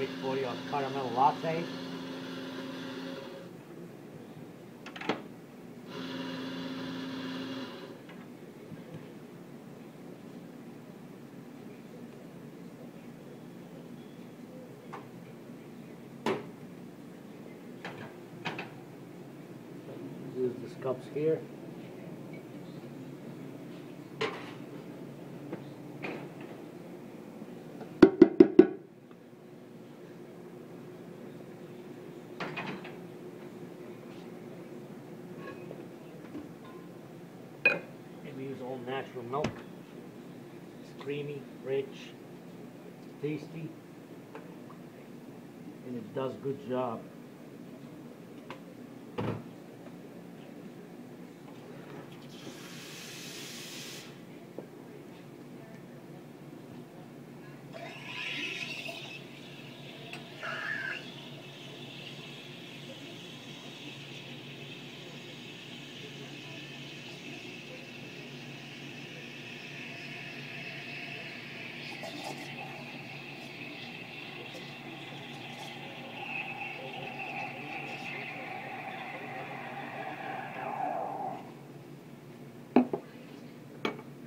mix for you caramel latte. Use these cups here. We use all natural milk. It's creamy, rich, tasty, and it does good job.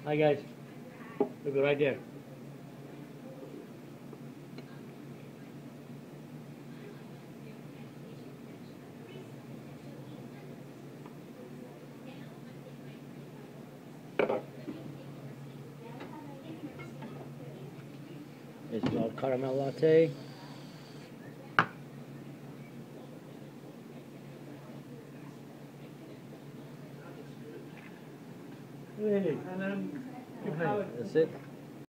Hi guys, we'll be right there. It's called caramel latte. Hey, and then you have it. That's it.